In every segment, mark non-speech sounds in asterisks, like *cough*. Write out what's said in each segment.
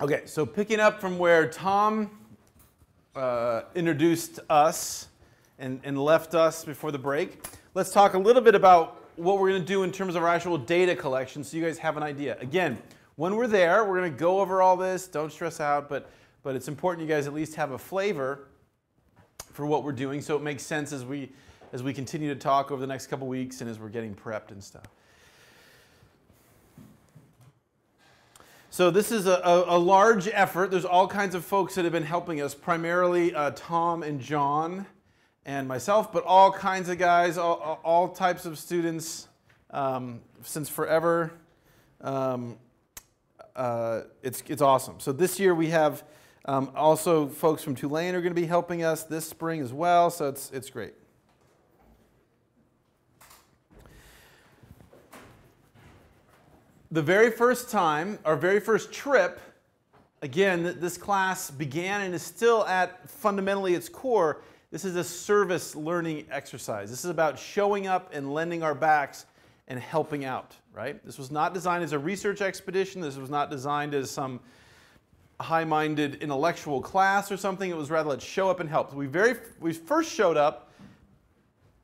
Okay, so picking up from where Tom uh, introduced us and, and left us before the break, let's talk a little bit about what we're going to do in terms of our actual data collection so you guys have an idea. Again, when we're there, we're going to go over all this. Don't stress out, but, but it's important you guys at least have a flavor for what we're doing so it makes sense as we, as we continue to talk over the next couple weeks and as we're getting prepped and stuff. So this is a, a, a, large effort. There's all kinds of folks that have been helping us, primarily uh, Tom and John and myself, but all kinds of guys, all, all types of students um, since forever. Um, uh, it's, it's awesome. So this year we have um, also folks from Tulane are going to be helping us this spring as well, so it's, it's great. The very first time, our very first trip, again, this class began and is still at fundamentally its core. This is a service learning exercise. This is about showing up and lending our backs and helping out, right? This was not designed as a research expedition. This was not designed as some high minded intellectual class or something. It was rather let's show up and help. We, very, we first showed up,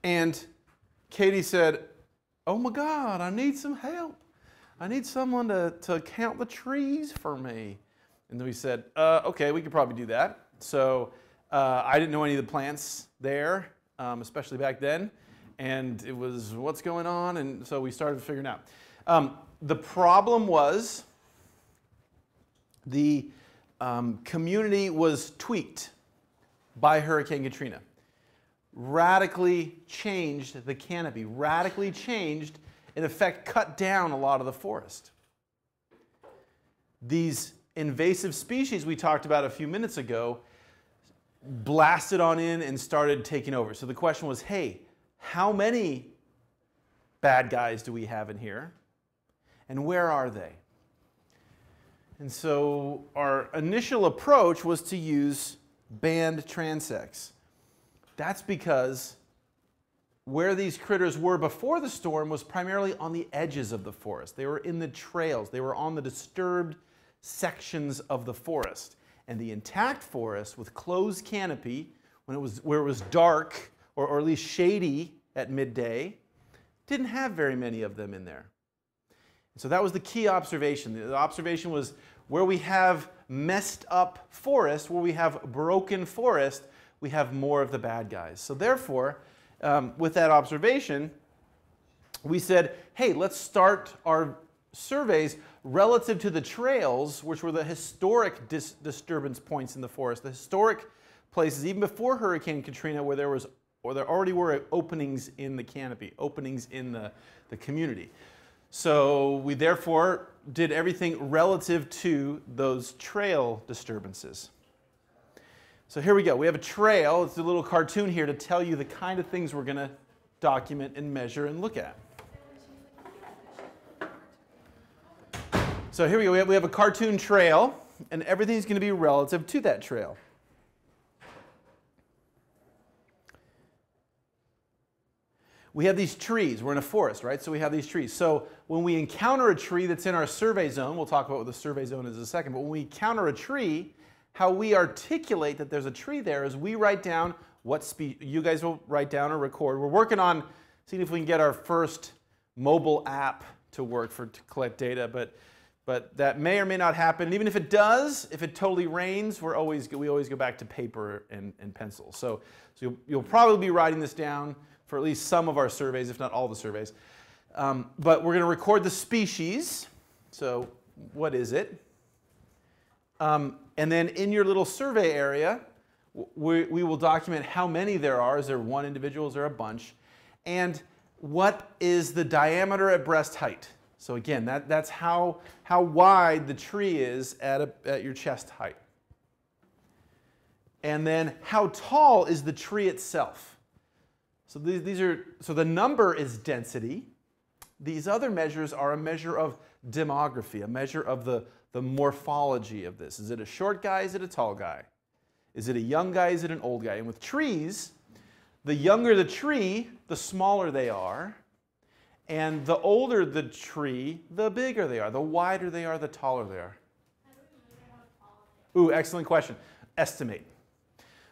and Katie said, Oh my God, I need some help. I need someone to, to count the trees for me. And we said, uh, okay, we could probably do that. So uh, I didn't know any of the plants there, um, especially back then. And it was, what's going on? And so we started figuring out. Um, the problem was the um, community was tweaked by Hurricane Katrina. Radically changed the canopy, radically changed in effect, cut down a lot of the forest. These invasive species we talked about a few minutes ago blasted on in and started taking over. So the question was hey, how many bad guys do we have in here? And where are they? And so our initial approach was to use band transects. That's because where these critters were before the storm was primarily on the edges of the forest. They were in the trails, they were on the disturbed sections of the forest. And the intact forest with closed canopy, when it was, where it was dark or, or at least shady at midday, didn't have very many of them in there. So that was the key observation. The observation was where we have messed up forest, where we have broken forest, we have more of the bad guys. So therefore, um, with that observation, we said, hey, let's start our surveys relative to the trails, which were the historic dis disturbance points in the forest, the historic places, even before Hurricane Katrina, where there was or there already were openings in the canopy, openings in the, the community. So we therefore did everything relative to those trail disturbances. So here we go. We have a trail. It's a little cartoon here to tell you the kind of things we're going to document and measure and look at. So here we go. We have, we have a cartoon trail, and everything's going to be relative to that trail. we have these trees. We're in a forest, right? So we have these trees. So when we encounter a tree that's in our survey zone, we'll talk about what the survey zone is in a second, but when we encounter a tree, how we articulate that there's a tree there is we write down what you guys will write down or record. We're working on seeing if we can get our first mobile app to work for to collect data, but but that may or may not happen. Even if it does, if it totally rains, we're always we always go back to paper and, and pencil. So so you'll, you'll probably be writing this down for at least some of our surveys, if not all the surveys. Um, but we're going to record the species. So what is it? Um, and then in your little survey area, we, we will document how many there are. Is there one individual? Is there a bunch? And what is the diameter at breast height? So again, that, that's how, how wide the tree is at, a, at your chest height. And then how tall is the tree itself? So these, these are, so the number is density. These other measures are a measure of demography, a measure of the, the morphology of this. Is it a short guy? Is it a tall guy? Is it a young guy? Is it an old guy? And with trees, the younger the tree, the smaller they are. And the older the tree, the bigger they are. The wider they are, the taller they are. Ooh, excellent question. Estimate.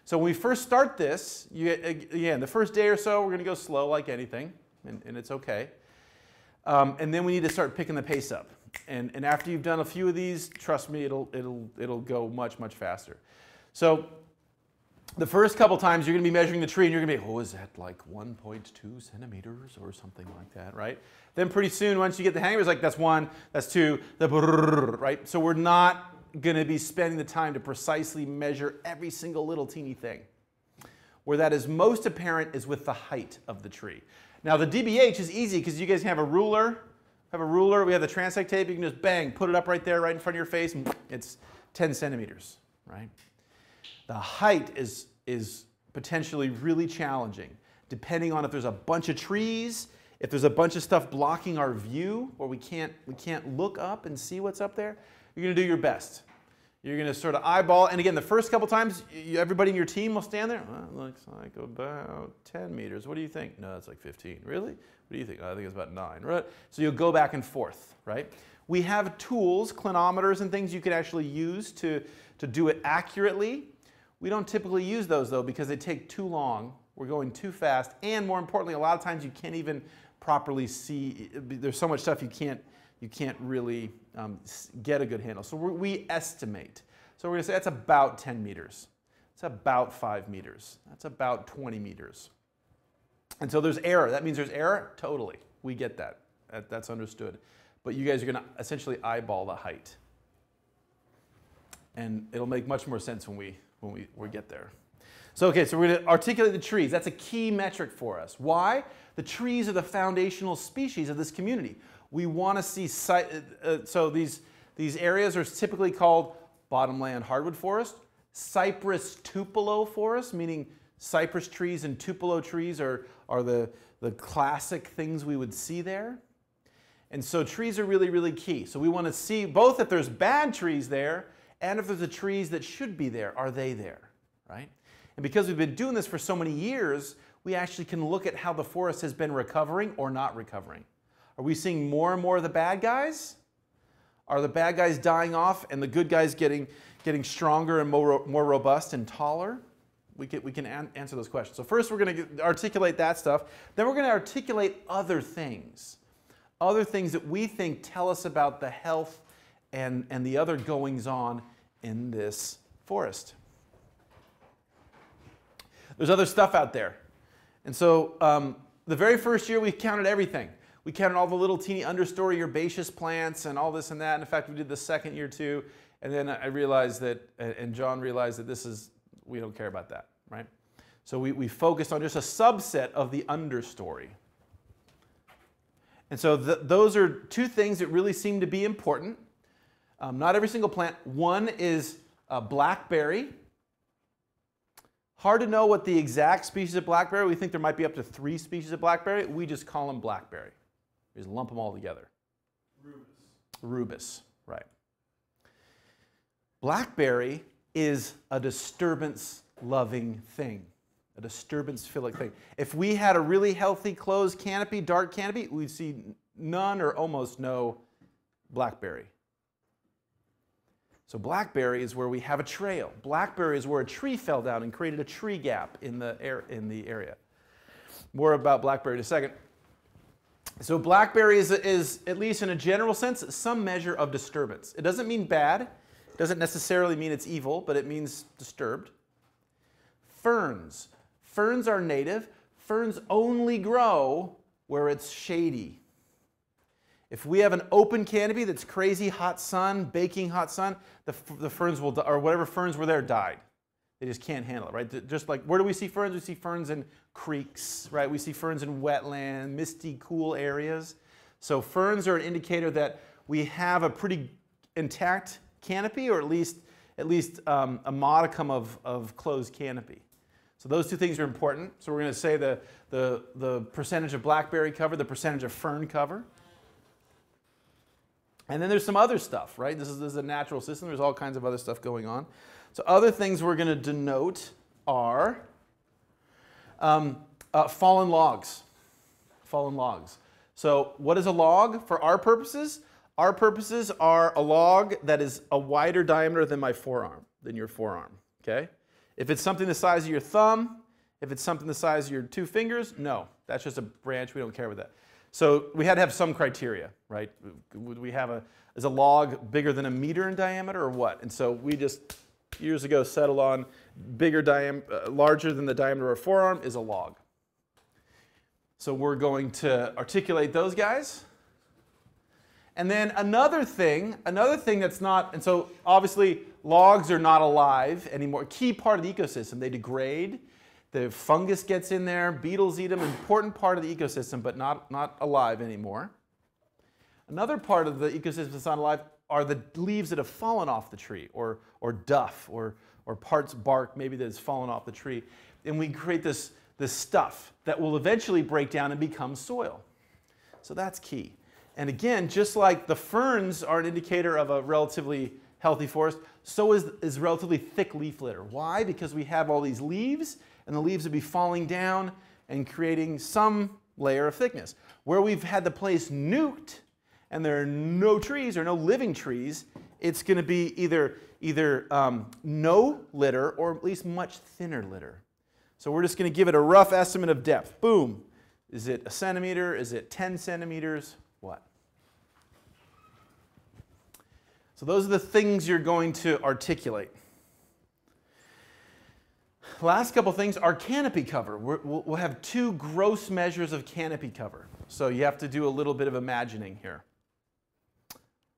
So when we first start this, you, again, the first day or so, we're going to go slow like anything, and, and it's okay. Um, and then we need to start picking the pace up. And, and after you've done a few of these, trust me, it'll, it'll, it'll go much, much faster. So the first couple times you're going to be measuring the tree and you're going to be, oh, is that like 1.2 centimeters or something like that, right? Then pretty soon, once you get the hang of it, it's like that's one, that's two, the right? So we're not going to be spending the time to precisely measure every single little teeny thing. Where that is most apparent is with the height of the tree. Now the DBH is easy because you guys have a ruler, have a ruler, we have the transect tape, you can just bang, put it up right there, right in front of your face, and it's 10 centimeters, right? The height is, is potentially really challenging, depending on if there's a bunch of trees, if there's a bunch of stuff blocking our view, or we can't, we can't look up and see what's up there, you're gonna do your best. You're going to sort of eyeball, and again, the first couple times, you, everybody in your team will stand there. Well, looks like about 10 meters. What do you think? No, it's like 15. Really? What do you think? I think it's about nine. Right? So you'll go back and forth, right? We have tools, clinometers, and things you can actually use to, to do it accurately. We don't typically use those though because they take too long. We're going too fast, and more importantly, a lot of times you can't even properly see. Eh, eh, there's so much stuff you can't you can't really um, get a good handle. So we estimate. So we're going to say that's about 10 meters. It's about 5 meters. That's about 20 meters. And so there's error. That means there's error? Totally. We get that. that that's understood. But you guys are going to essentially eyeball the height. And it'll make much more sense when we, when we, we get there. So, okay, so we're going to articulate the trees. That's a key metric for us. Why? The trees are the foundational species of this community we want to see, uh, uh, so these, these areas are typically called bottomland hardwood forest, cypress tupelo forest, meaning cypress trees and tupelo trees are, are the, the classic things we would see there. And so trees are really, really key. So we want to see both if there's bad trees there and if there's the trees that should be there, are they there, right? And because we've been doing this for so many years, we actually can look at how the forest has been recovering or not recovering. Are we seeing more and more of the bad guys? Are the bad guys dying off and the good guys getting, getting stronger and more, more robust and taller? We can, we can an answer those questions. So first we're going to articulate that stuff. Then we're going to articulate other things. Other things that we think tell us about the health and, and the other goings on in this forest. There's other stuff out there. And so um, the very first year we counted everything. We counted all the little teeny understory herbaceous plants and all this and that. And in fact, we did the second year too. And then I realized that, and John realized that this is, we don't care about that, right? So we, we focused on just a subset of the understory. And so th those are two things that really seem to be important. Um, not every single plant. One is blackberry. Hard to know what the exact species of blackberry. We think there might be up to three species of blackberry. We just call them blackberry. We just lump them all together. Rubus. Rubus, right. Blackberry is a disturbance loving thing, a disturbance philic thing. If we had a really healthy closed canopy, dark canopy, we'd see none or almost no blackberry. So blackberry is where we have a trail. Blackberry is where a tree fell down and created a tree gap in the, air, in the area. More about blackberry in a second. So blackberry is, is, at least in a general sense, some measure of disturbance. It doesn't mean bad. It doesn't necessarily mean it's evil, but it means disturbed. Ferns. Ferns are native. Ferns only grow where it's shady. If we have an open canopy that's crazy hot sun, baking hot sun, the, the ferns will, or whatever ferns were there died. They just can't handle it, right? Just like, where do we see ferns? We see ferns in creeks, right? We see ferns in wetland, misty, cool areas. So ferns are an indicator that we have a pretty intact canopy, or at least, at least um, a modicum of, of closed canopy. So those two things are important. So we're going to say the, the, the percentage of blackberry cover, the percentage of fern cover. And then there's some other stuff, right? This is, this is a natural system. There's all kinds of other stuff going on. So other things we're going to denote are um, uh, fallen logs. Fallen logs. So what is a log for our purposes? Our purposes are a log that is a wider diameter than my forearm, than your forearm, okay? If it's something the size of your thumb, if it's something the size of your two fingers, no, that's just a branch, we don't care about that. So we had to have some criteria, right? Would we have a, is a log bigger than a meter in diameter or what? And so we just years ago settled on bigger diameter, uh, larger than the diameter of our forearm is a log. So we're going to articulate those guys. And then another thing, another thing that's not, and so obviously logs are not alive anymore. Key part of the ecosystem, they degrade. The fungus gets in there, beetles eat them, important part of the ecosystem, but not, not alive anymore. Another part of the ecosystem that's not alive are the leaves that have fallen off the tree, or, or duff, or, or parts bark maybe that has fallen off the tree. And we create this, this stuff that will eventually break down and become soil. So that's key. And again, just like the ferns are an indicator of a relatively healthy forest, so is, is relatively thick leaf litter. Why? Because we have all these leaves, and the leaves would be falling down and creating some layer of thickness. Where we've had the place nuked, and there are no trees or no living trees, it's going to be either, either um, no litter or at least much thinner litter. So we're just going to give it a rough estimate of depth. Boom. Is it a centimeter? Is it 10 centimeters? What? So those are the things you're going to articulate. Last couple things are canopy cover. we will have two gross measures of canopy cover. So you have to do a little bit of imagining here.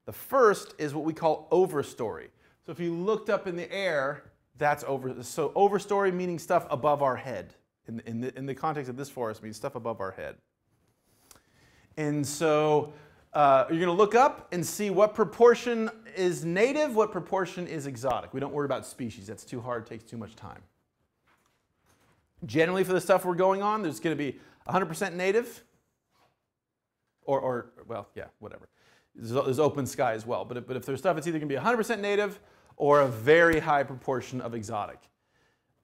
The first is what we call overstory. So if you looked up in the air, that's over. So overstory meaning stuff above our head. In, in, the, in the context of this forest, means stuff above our head. And so uh, you're going to look up and see what proportion is native, what proportion is exotic. We don't worry about species. That's too hard, takes too much time. Generally, for the stuff we're going on, there's going to be 100% native, or, or, well, yeah, whatever. There's, open sky as well. But if, but if there's stuff, it's either going to be 100% native or a very high proportion of exotic,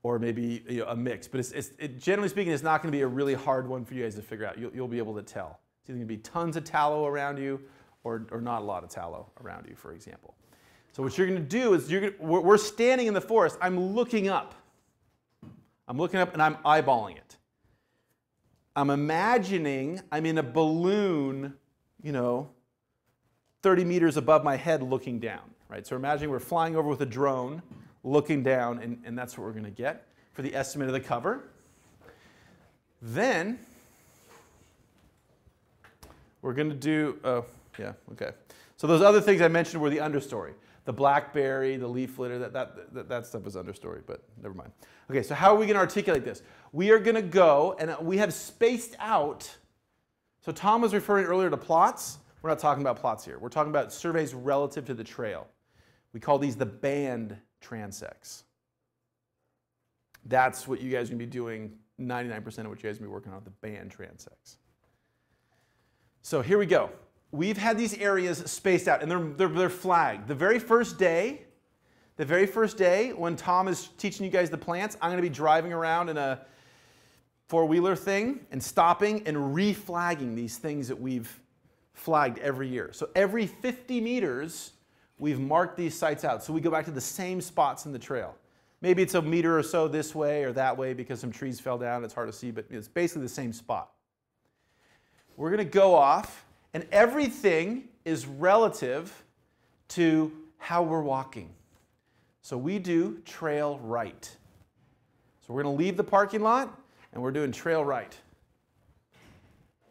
or maybe you know, a mix. But it's, it's, it, generally speaking, it's not going to be a really hard one for you guys to figure out. You'll, you'll be able to tell. It's either going to be tons of tallow around you or, or not a lot of tallow around you, for example. So what you're going to do is you're gonna, we're standing in the forest. I'm looking up. I'm looking up and I'm eyeballing it. I'm imagining I'm in a balloon, you know, 30 meters above my head looking down, right? So imagine we're flying over with a drone, looking down, and, and that's what we're going to get for the estimate of the cover. Then we're going to do, oh, yeah, okay. So those other things I mentioned were the understory. The blackberry, the leaf litter, that, that, that, that stuff was understory, but never mind. Okay, so how are we going to articulate this? We are going to go, and we have spaced out. So Tom was referring earlier to plots. We're not talking about plots here. We're talking about surveys relative to the trail. We call these the band transects. That's what you guys are going to be doing 99% of what you guys are going to be working on, the band transects. So here we go. We've had these areas spaced out, and they're, they're, they're flagged. The very first day, the very first day when Tom is teaching you guys the plants, I'm going to be driving around in a four-wheeler thing and stopping and reflagging these things that we've flagged every year. So every 50 meters, we've marked these sites out. So we go back to the same spots in the trail. Maybe it's a meter or so this way or that way because some trees fell down. It's hard to see, but it's basically the same spot. We're going to go off, and everything is relative to how we're walking. So we do trail right. So we're going to leave the parking lot, and we're doing trail right.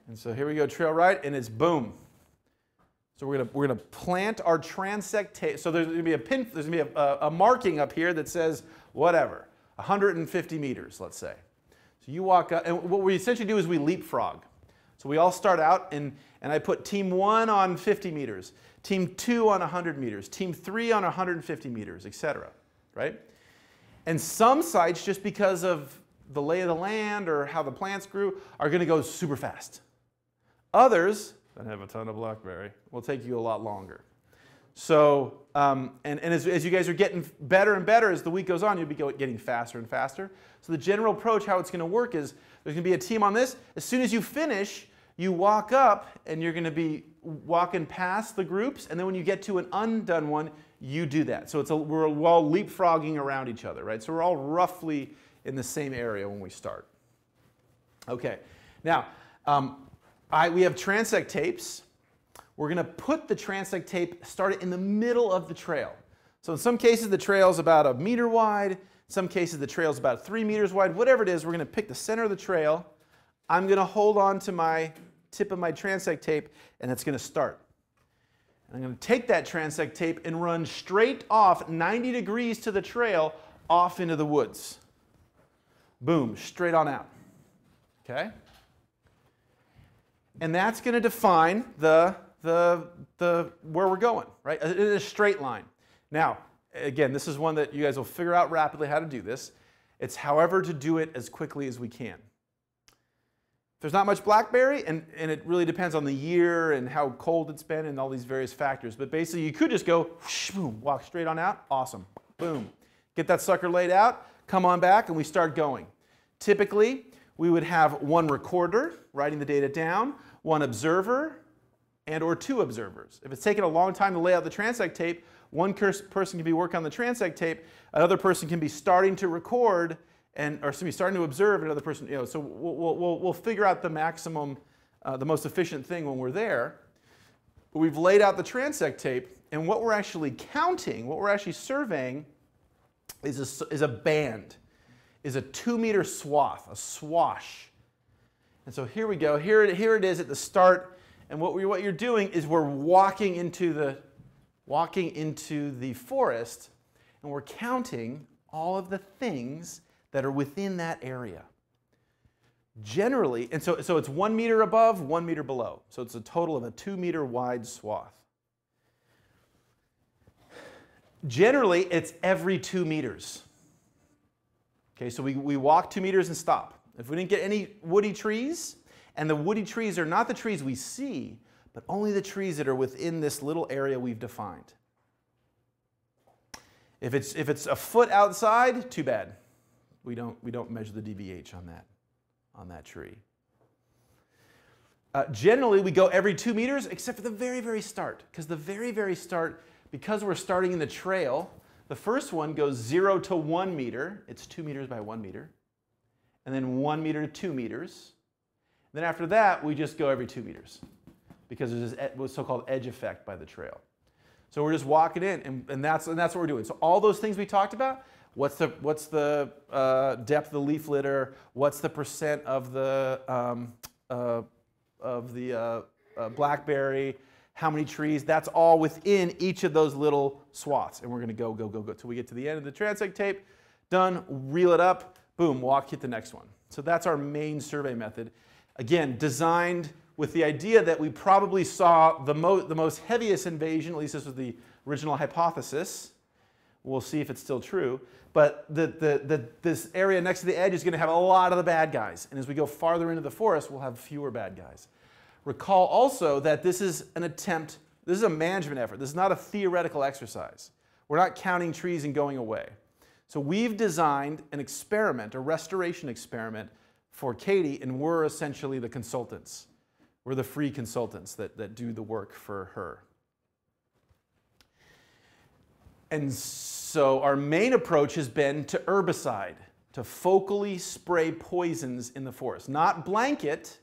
And so here we go, trail right, and it's boom. So we're to, we're to plant our transect. So there's to be a pin. There's to be a, a marking up here that says whatever, 150 meters, let's say. So you walk up, and what we essentially do is we leapfrog. So we all start out, and, and I put team one on 50 meters, team two on 100 meters, team three on 150 meters, etc. Right? And some sites, just because of the lay of the land or how the plants grew, are to go super fast. Others that have a ton of blackberry will take you a lot longer. So, um, and, and as, as you guys are getting better and better as the week goes on, you'll be getting faster and faster. So the general approach, how it's going to work is there's going to be a team on this. As soon as you finish, you walk up and you're going to be walking past the groups, and then when you get to an undone one, you do that. So it's a, we're all leapfrogging around each other, right? So we're all roughly in the same area when we start. Okay, now um, I, we have transect tapes. We're going to put the transect tape, start it in the middle of the trail. So in some cases the trail is about a meter wide, in some cases the trail is about three meters wide, whatever it is, we're going to pick the center of the trail. I'm going to hold on to my tip of my transect tape and it's going to start. I'm going to take that transect tape and run straight off 90 degrees to the trail off into the woods. Boom, straight on out. Okay? And that's going to define the, the, the, where we're going, right? In a straight line. Now, again, this is one that you guys will figure out rapidly how to do this. It's however to do it as quickly as we can. There's not much blackberry, and, and it really depends on the year and how cold it's been and all these various factors. But basically, you could just go, whoosh, boom, walk straight on out. Awesome. Boom. Get that sucker laid out, come on back, and we start going. Typically, we would have one recorder writing the data down, one observer, and or two observers. If it's taken a long time to lay out the transect tape, one person can be working on the transect tape, another person can be starting to record, and or excuse me, starting to observe another person. You know, so we'll, we'll, we'll figure out the maximum, uh, the most efficient thing when we're there. But we've laid out the transect tape, and what we're actually counting, what we're actually surveying, is a, is a band, is a two meter swath, a swash. And so here we go. Here, here it is at the start. And what, we, what you're doing is we're walking into the walking into the forest, and we're counting all of the things that are within that area. Generally, and so, so it's one meter above, one meter below. So it's a total of a two meter wide swath. Generally, it's every two meters. Okay, so we, we walk two meters and stop. If we didn't get any woody trees, and the woody trees are not the trees we see, but only the trees that are within this little area we've defined. If it's, if it's a foot outside, too bad. We don't, we don't measure the DBH on that, on that tree. Uh, generally, we go every two meters, except for the very, very start. Because the very, very start, because we're starting in the trail, the first one goes zero to one meter. It's two meters by one meter. And then one meter to two meters. Then after that, we just go every two meters because there's this so-called edge effect by the trail. So we're just walking in, and, and, that's, and that's what we're doing. So all those things we talked about, what's the, what's the uh, depth of the leaf litter, what's the percent of the, um, uh, of the uh, uh blackberry, how many trees, that's all within each of those little swaths. And we're gonna go, go, go, go till we get to the end of the transect tape. Done, reel it up, boom, walk, hit the next one. So that's our main survey method. Again, designed with the idea that we probably saw the, mo the most heaviest invasion, at least this was the original hypothesis. We'll see if it's still true. But the, the, the, this area next to the edge is going to have a lot of the bad guys. And as we go farther into the forest, we'll have fewer bad guys. Recall also that this is an attempt, this is a management effort. This is not a theoretical exercise. We're not counting trees and going away. So we've designed an experiment, a restoration experiment for Katie, and we're essentially the consultants. We're the free consultants that, that do the work for her. And so our main approach has been to herbicide, to focally spray poisons in the forest. Not blanket,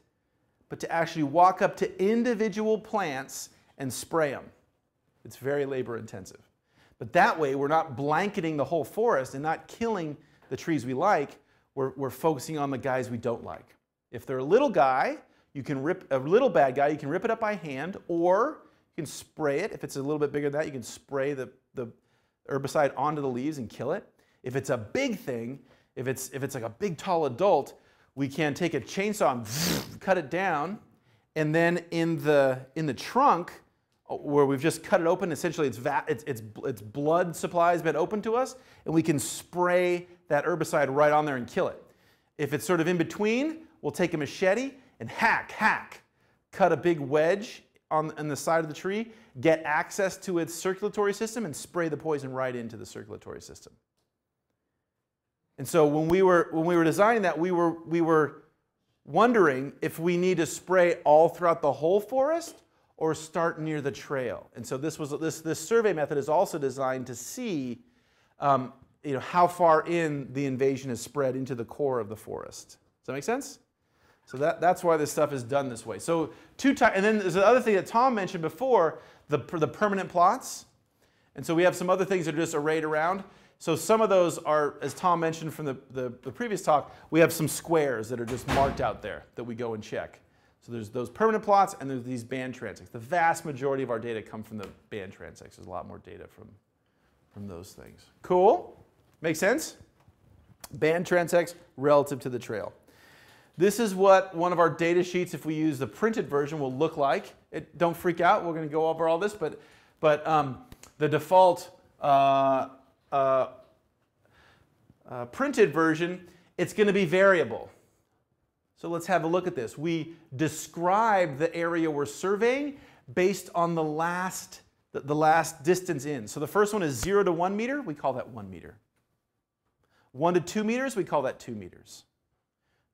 but to actually walk up to individual plants and spray them. It's very labor intensive. But that way, we're not blanketing the whole forest and not killing the trees we like. We're, we're focusing on the guys we don't like. If they're a little guy, you can rip a little bad guy, you can rip it up by hand, or you can spray it. If it's a little bit bigger than that, you can spray the, the herbicide onto the leaves and kill it. If it's a big thing, if it's, if it's like a big tall adult, we can take a chainsaw and *laughs* cut it down, and then in the, in the trunk, uh, where we've just cut it open, essentially it's, it's, it's, it's blood supply has been open to us, and we can spray that herbicide right on there and kill it. If it's sort of in between, we'll take a machete and hack, hack, cut a big wedge on, on the side of the tree, get access to its circulatory system, and spray the poison right into the circulatory system. And so when we were, when we were designing that, we were, we were wondering if we need to spray all throughout the whole forest or start near the trail. And so this, was, this, this survey method is also designed to see um, you know, how far in the invasion is spread into the core of the forest. Does that make sense? So that, that's why this stuff is done this way. So two times, and then there's the other thing that Tom mentioned before, the, the permanent plots. And so we have some other things that are just arrayed around. So some of those are, as Tom mentioned from the, the, the, previous talk, we have some squares that are just marked out there that we go and check. So there's those permanent plots and there's these band transects. The vast majority of our data come from the band transects. There's a lot more data from, from those things. Cool? Make sense? Band transects relative to the trail. This is what one of our data sheets, if we use the printed version, will look like. It, don't freak out, we're going to go over all this, but, but um, the default uh, uh, uh, printed version, it's going to be variable. So let's have a look at this. We describe the area we're surveying based on the last, the, last distance in. So the first one is 0 to 1 meter, we call that 1 meter. 1 to 2 meters, we call that 2 meters.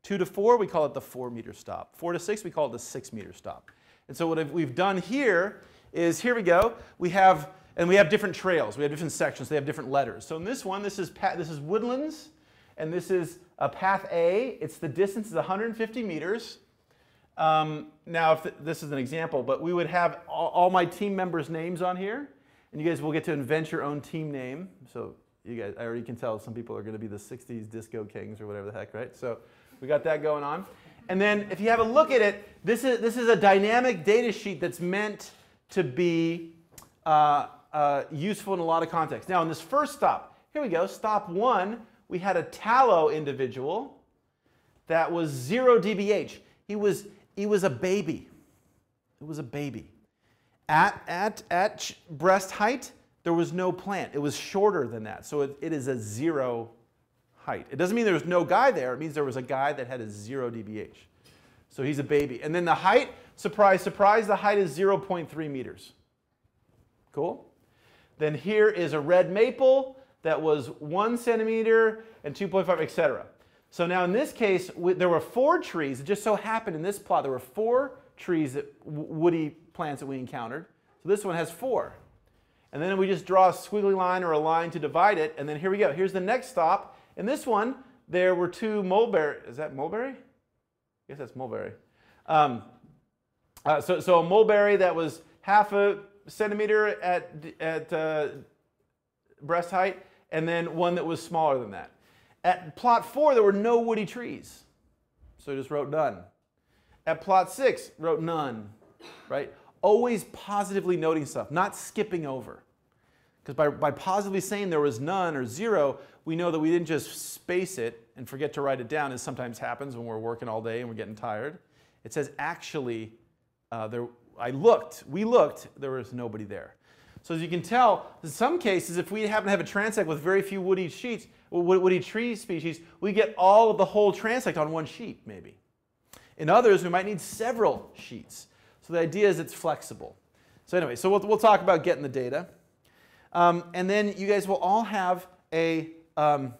2 to 4, we call it the 4 meter stop. 4 to 6, we call it the 6 meter stop. And so what we've done here is, here we go, we have, and we have different trails, we have different sections, they have different letters. So in this one, this is, this is woodlands, and this is a path A. It's the distance is 150 meters. Um, now, if this is an example, but we would have all, all, my team members' names on here, and you guys will get to invent your own team name. So you guys, I already can tell some people are going to be the 60s disco kings or whatever the heck, right? So we got that going on. And then if you have a look at it, this is, this is a dynamic data sheet that's meant to be uh, uh, useful in a lot of contexts. Now, in this first stop, here we go, stop one, we had a tallow individual that was 0 dBH. He was, he was a baby. It was a baby. At, at, at breast height, there was no plant. It was shorter than that. So it, it is a zero height. It doesn't mean there was no guy there. It means there was a guy that had a 0 dBH. So he's a baby. And then the height, surprise, surprise, the height is 0.3 meters. Cool? Then here is a red maple that was one centimeter and 2.5, etc. So now in this case, there were four trees. It just so happened in this plot, there were four trees, that, woody plants that we encountered. So this one has four. And then we just draw a squiggly line or a line to divide it. And then here we go. Here's the next stop. In this one, there were two mulberry. Is that mulberry? I guess that's mulberry. Um, uh, so, so a mulberry that was half a centimeter at, at uh, breast height and then one that was smaller than that. At plot four, there were no woody trees. So I just wrote none. At plot six, wrote none, right? Always positively noting stuff, not skipping over. Because by, by positively saying there was none or zero, we know that we didn't just space it and forget to write it down, as sometimes happens when we're working all day and we're getting tired. It says, actually, uh, there, I looked, we looked, there was nobody there. So as you can tell, in some cases, if we happen to have a transect with very few woody sheets, woody tree species, we get all of the whole transect on one sheet, maybe. In others, we might need several sheets. So the idea is it's flexible. So anyway, so we'll, we'll talk about getting the data. Um, and then you guys will all have a um,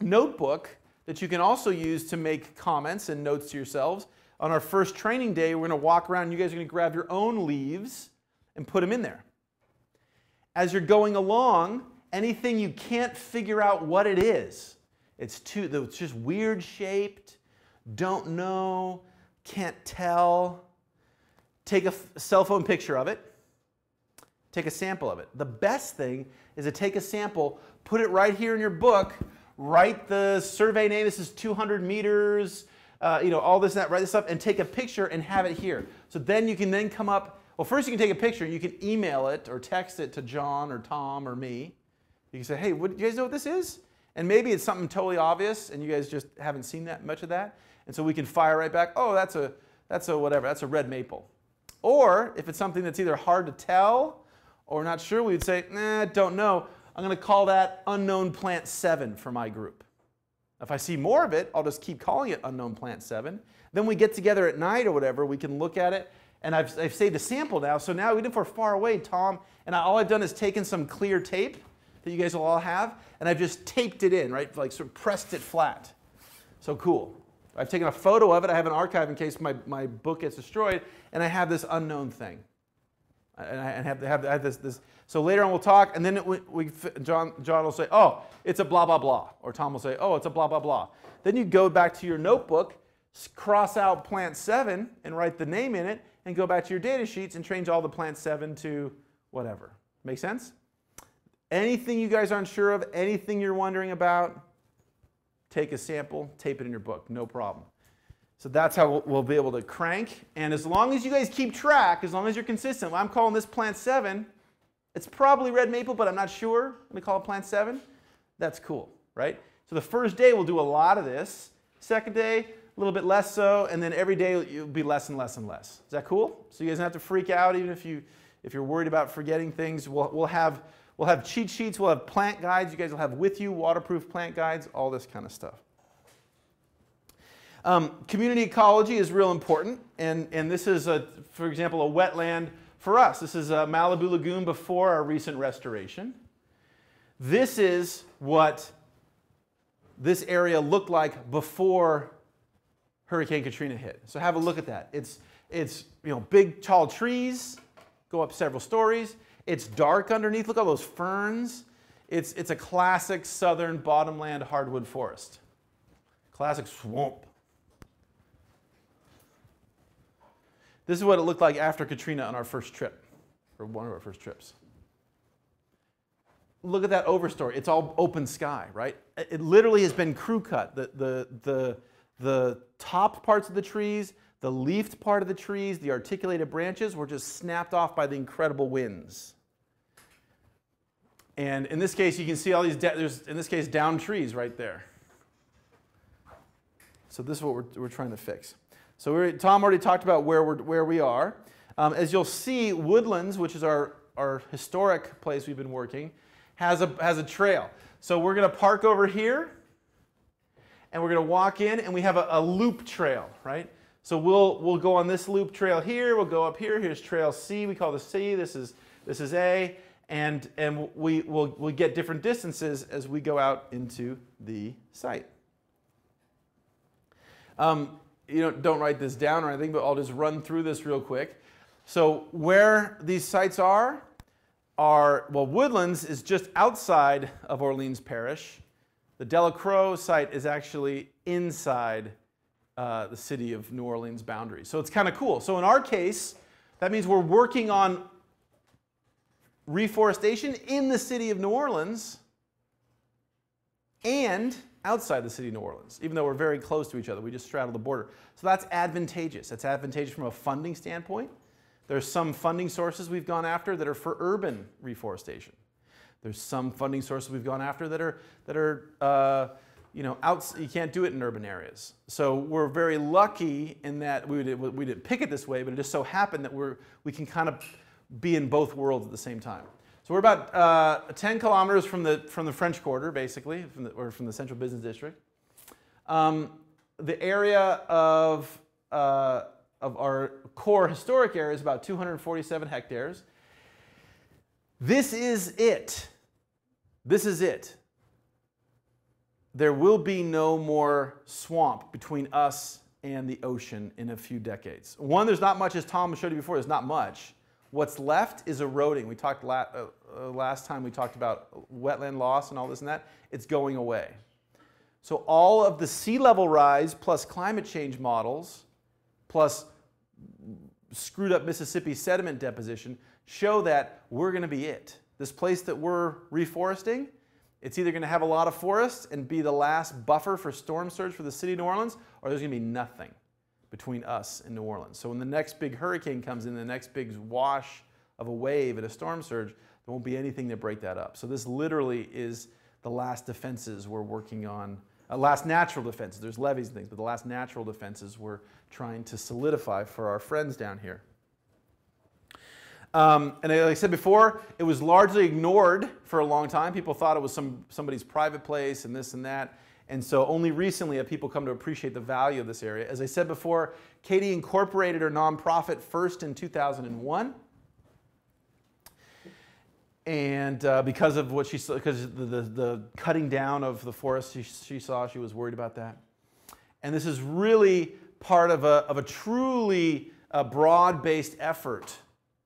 notebook that you can also use to make comments and notes to yourselves. On our first training day, we're going to walk around. And You guys are going to grab your own leaves and put them in there as you're going along, anything you can't figure out what it is, it's too, it's just weird shaped, don't know, can't tell, take a cell phone picture of it, take a sample of it. The best thing is to take a sample, put it right here in your book, write the survey name, this is 200 meters, uh, you know, all this and that, write this up, and take a picture and have it here. So then you can then come up well, first you can take a picture. You can email it or text it to John or Tom or me. You can say, hey, what, do you guys know what this is? And maybe it's something totally obvious and you guys just haven't seen that much of that. And so we can fire right back, oh, that's a, that's a whatever, that's a red maple. Or if it's something that's either hard to tell or not sure, we would say, nah, don't know. I'm going to call that unknown plant 7 for my group. If I see more of it, I'll just keep calling it unknown plant 7. Then we get together at night or whatever, we can look at it and I've, I've saved a sample now. So now, even if we're far away, Tom, and I, all I've done is taken some clear tape that you guys will all have, and I've just taped it in, right? Like sort of pressed it flat. So cool. I've taken a photo of it. I have an archive in case my, my book gets destroyed, and I have this unknown thing. And have, have, have this, this. So later on we'll talk, and then it, we, John, John will say, oh, it's a blah, blah, blah. Or Tom will say, oh, it's a blah, blah, blah. Then you go back to your notebook, cross out plant 7 and write the name in it, and go back to your data sheets and change all the plant 7 to whatever. Make sense? Anything you guys aren't sure of, anything you're wondering about, take a sample, tape it in your book, no problem. So that's how we'll, be able to crank. And as long as you guys keep track, as long as you're consistent, well, I'm calling this plant 7. It's probably red maple, but I'm not sure. Let me call it plant 7. That's cool, right? So the first day we'll do a lot of this. Second day, a little bit less so, and then every day it'll be less and less and less. Is that cool? So you guys don't have to freak out even if you if you're worried about forgetting things. We'll, we'll have we'll have cheat sheets, we'll have plant guides you guys will have with you, waterproof plant guides, all this kind of stuff. Um, community ecology is real important, and, and this is, a, for example, a wetland for us. This is a Malibu Lagoon before our recent restoration. This is what this area looked like before Hurricane Katrina hit. So have a look at that. It's, it's you know, big tall trees, go up several stories. It's dark underneath. Look at all those ferns. It's, it's a classic southern bottomland hardwood forest. Classic swamp. This is what it looked like after Katrina on our first trip, or one of our first trips. Look at that overstory. It's all open sky, right? It literally has been crew cut. The, the, the, the top parts of the trees, the leafed part of the trees, the articulated branches were just snapped off by the incredible winds. And in this case, you can see all these, there's, in this case, down trees right there. So this is what we're, we're trying to fix. So Tom already talked about where, we're, where we are. Um, as you'll see, Woodlands, which is our, our historic place we've been working, has a, has a trail. So we're going to park over here, and we're going to walk in, and we have a, a loop trail, right? So we'll, we'll go on this loop trail here. We'll go up here. Here's trail C. We call this C. This is, this is A. And, and we, will we'll get different distances as we go out into the site. Um, you know, don't write this down or anything, but I'll just run through this real quick. So where these sites are, are, well, Woodlands is just outside of Orleans Parish. The Delacroix site is actually inside uh, the city of New Orleans boundaries. So it's kind of cool. So in our case, that means we're working on reforestation in the city of New Orleans and outside the city of New Orleans, even though we're very close to each other. We just straddle the border. So that's advantageous. That's advantageous from a funding standpoint. There's some funding sources we've gone after that are for urban reforestation. There's some funding sources we've gone after that are, that are uh, you know, you can't do it in urban areas. So we're very lucky in that we, we didn't pick it this way, but it just so happened that we're, we can kind of be in both worlds at the same time. So we're about uh, 10 kilometers from the, from the French Quarter, basically, from the, or from the Central Business District. Um, the area of, uh, of our core historic area is about 247 hectares. This is it. This is it. There will be no more swamp between us and the ocean in a few decades. One, there's not much, as Tom showed you before, there's not much. What's left is eroding. We talked la uh, uh, last time, we talked about wetland loss and all this and that. It's going away. So all of the sea level rise plus climate change models plus screwed up Mississippi sediment deposition show that we're going to be it. This place that we're reforesting, it's either going to have a lot of forest and be the last buffer for storm surge for the city of New Orleans, or there's going to be nothing between us and New Orleans. So when the next big hurricane comes in, the next big wash of a wave and a storm surge, there won't be anything to break that up. So this literally is the last defenses we're working on, uh, last natural defenses. There's levees and things, but the last natural defenses we're trying to solidify for our friends down here. Um, and like I said before, it was largely ignored for a long time. People thought it was some, somebody's private place and this and that. And so only recently have people come to appreciate the value of this area. As I said before, Katie incorporated her nonprofit first in 2001. And uh, because of what she saw, because the, the, the, cutting down of the forest she, she saw, she was worried about that. And this is really part of a, of a truly uh, broad based effort,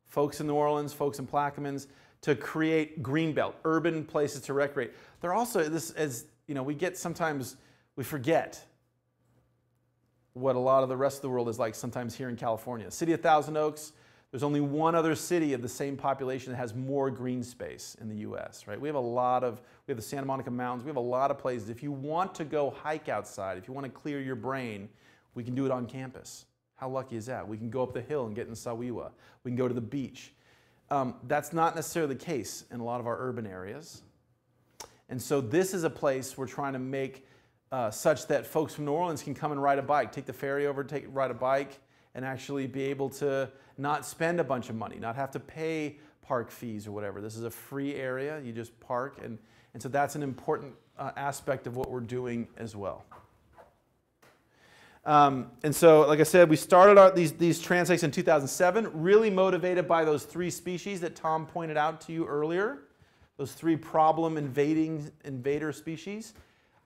folks in New Orleans, folks in Plaquemines, to create greenbelt, urban places to recreate. They're also, this as you know, we get sometimes, we forget what a lot of the rest of the world is like sometimes here in California. City of Thousand Oaks, there's only one other city of the same population that has more green space in the US, right? We have a lot of, we have the Santa Monica Mountains, we have a lot of places. If you want to go hike outside, if you want to clear your brain, we can do it on campus. How lucky is that? We can go up the hill and get in Satwiwa. We can go to the beach. Um, that's not necessarily the case in a lot of our urban areas. And so this is a place we're trying to make uh, such that folks from New Orleans can come and ride a bike, take the ferry over, take ride a bike, and actually be able to not spend a bunch of money, not have to pay park fees or whatever. This is a free area. You just park, and, and so that's an important uh, aspect of what we're doing as well. Um, and so, like I said, we started our, these, these hikes in 2007, really motivated by those three species that Tom pointed out to you earlier, those three problem invading invader species,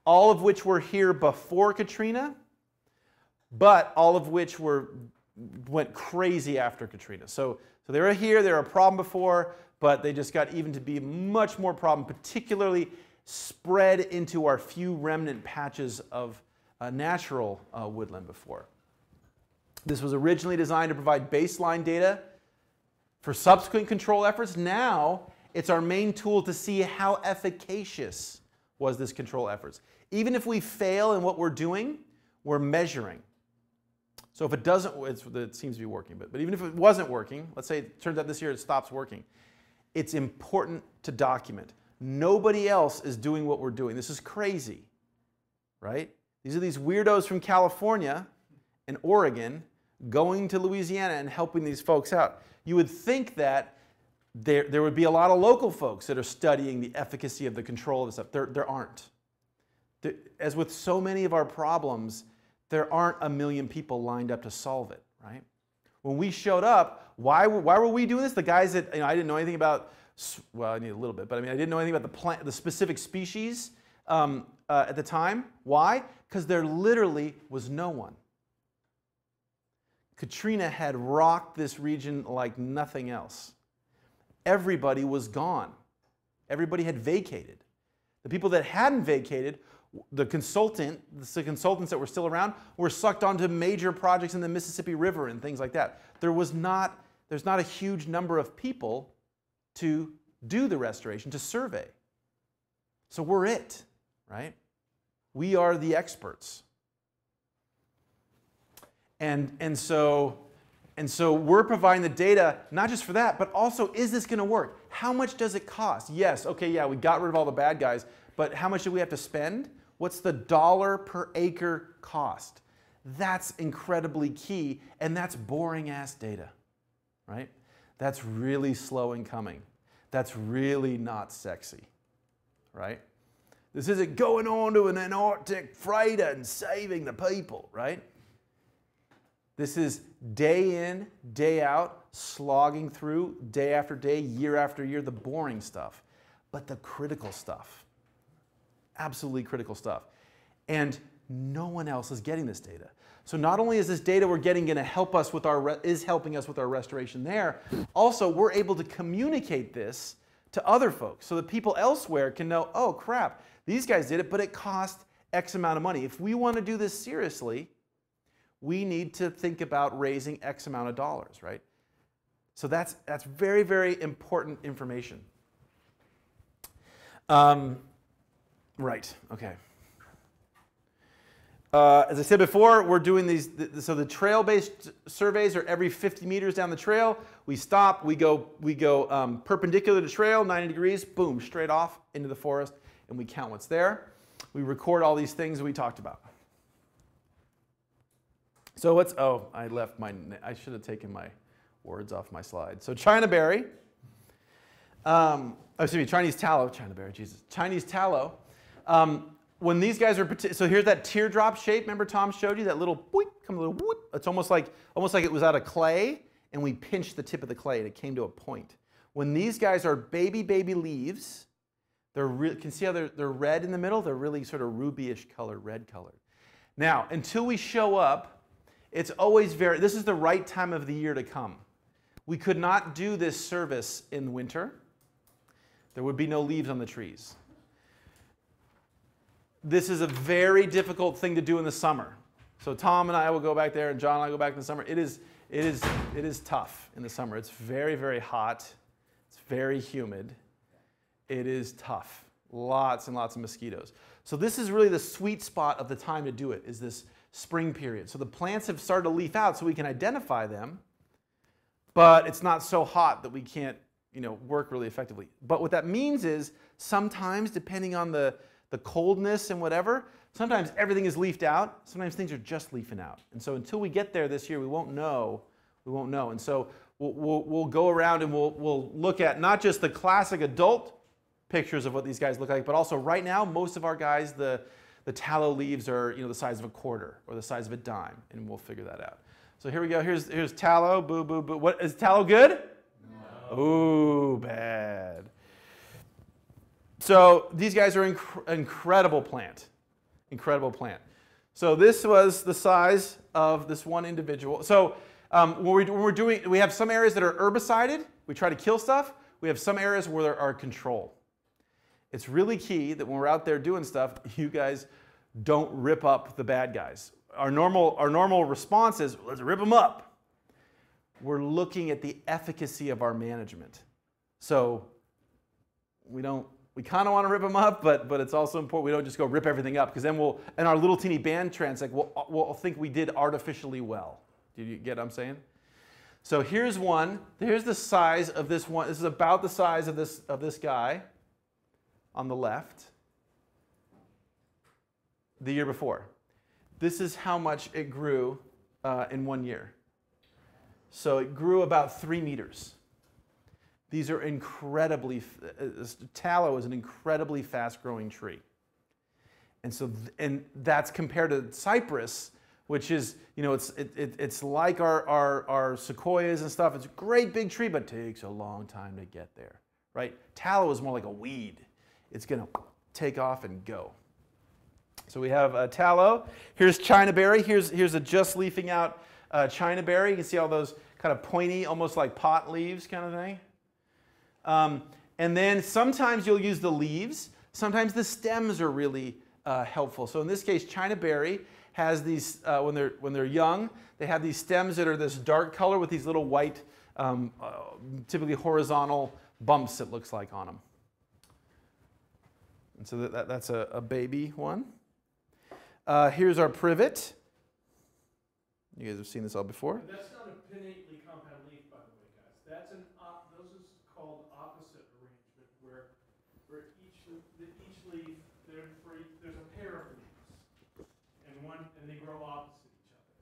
all of which were here before Katrina, but all of which were went crazy after Katrina. So, so they were here, they were a problem before, but they just got even to be much more problem, particularly spread into our few remnant patches of uh, natural uh, woodland before. This was originally designed to provide baseline data for subsequent control efforts. Now it's our main tool to see how efficacious was this control efforts. Even if we fail in what we're doing, we're measuring. So if it doesn't, it seems to be working, but, but even if it wasn't working, let's say it turns out this year it stops working, it's important to document. Nobody else is doing what we're doing. This is crazy, right? These are these weirdos from California and Oregon going to Louisiana and helping these folks out. You would think that there, there would be a lot of local folks that are studying the efficacy of the control of this stuff. There, there aren't. There, as with so many of our problems, there aren't a million people lined up to solve it, right? When we showed up, why, why were we doing this? The guys that, you know, I didn't know anything about, well, I need a little bit, but I mean, I didn't know anything about the plant, the specific species um, uh, at the time. Why? Because there literally was no one. Katrina had rocked this region like nothing else. Everybody was gone. Everybody had vacated. The people that hadn't vacated, the consultant, the consultants that were still around, were sucked onto major projects in the Mississippi River and things like that. There was not, there's not a huge number of people to do the restoration, to survey. So we're it, right? We are the experts. And, and, so, and so we're providing the data not just for that, but also is this going to work? How much does it cost? Yes, okay, yeah, we got rid of all the bad guys, but how much do we have to spend? What's the dollar per acre cost? That's incredibly key, and that's boring ass data, right? That's really slow in coming. That's really not sexy, right? This isn't going on to an Antarctic freighter and saving the people, right? This is day in, day out, slogging through day after day, year after year, the boring stuff, but the critical stuff. Absolutely critical stuff. And no one else is getting this data. So not only is this data we're getting going to help us with our is helping us with our restoration there, also we're able to communicate this to other folks so that people elsewhere can know, oh crap, these guys did it, but it cost X amount of money. If we want to do this seriously, we need to think about raising X amount of dollars, right? So that's, that's very, very important information. Um, right, okay. Uh, as I said before, we're doing these, so the trail-based surveys are every 50 meters down the trail. We stop, we go, we go um, perpendicular to trail, 90 degrees, boom, straight off into the forest and we count what's there. We record all these things that we talked about. So what's, oh, I left my, I should have taken my words off my slide. So China berry, um, oh, excuse me, Chinese tallow, China berry, Jesus, Chinese tallow. Um, when these guys are, so here's that teardrop shape. Remember Tom showed you that little boink, come a little whoop. It's almost like, almost like it was out of clay and we pinched the tip of the clay and it came to a point. When these guys are baby, baby leaves, they're re- can see how they're, they're red in the middle? They're really sort of rubyish color, red colored. Now, until we show up, it's always very, this is the right time of the year to come. We could not do this service in winter. There would be no leaves on the trees. This is a very difficult thing to do in the summer. So Tom and I will go back there, and John and I go back in the summer. It is, it is, it is tough in the summer. It's very, very hot. It's very humid. It is tough. Lots and lots of mosquitoes. So this is really the sweet spot of the time to do it, is this spring period. So the plants have started to leaf out so we can identify them, but it's not so hot that we can't you know, work really effectively. But what that means is sometimes, depending on the, the coldness and whatever, sometimes everything is leafed out. Sometimes things are just leafing out. And so until we get there this year, we won't know. We won't know. And so we'll, we'll, we'll go around and we'll, we'll look at not just the classic adult pictures of what these guys look like, but also right now, most of our guys, the, the tallow leaves are you know, the size of a quarter or the size of a dime, and we'll figure that out. So here we go. Here's, here's tallow. Boo, boo, boo. What, is tallow good? No. Ooh, bad. So these guys are inc- incredible plant. Incredible plant. So this was the size of this one individual. So um, when, we, when we're doing, we have some areas that are herbicided. We try to kill stuff. We have some areas where there are control. It's really key that when we're out there doing stuff, you guys don't rip up the bad guys. Our normal, our normal response is, let's rip them up. We're looking at the efficacy of our management. So we don't, we kind of want to rip them up, but, but it's also important we don't just go rip everything up because then we'll, in our little teeny band transect, we'll, we'll think we did artificially well. Do you get what I'm saying? So here's one. Here's the size of this one. This is about the size of this, of this guy on the left the year before. This is how much it grew uh, in one year. So it grew about three meters. These are incredibly, uh, tallow is an incredibly fast growing tree. And so, and that's compared to cypress, which is, you know, it's, it, it, it's like our, our, our sequoias and stuff. It's a great big tree, but takes a long time to get there, right? Tallow is more like a weed it's going to take off and go. So we have uh, tallow. Here's China berry. Here's, here's a just leafing out uh, China berry. You can see all those kind of pointy, almost like pot leaves kind of thing. Um, and then sometimes you'll use the leaves. Sometimes the stems are really uh, helpful. So in this case, China berry has these, uh, when, they're, when they're young, they have these stems that are this dark color with these little white, um, uh, typically horizontal bumps it looks like on them. And so that, that that's a, a, baby one. Uh, here's our privet. You guys have seen this all before. That's not a pinnately compound leaf, by the way, guys. That's an op- those is called opposite arrangement, where where each the, each leaf there for there's a pair of leaves, and one and they grow opposite each other.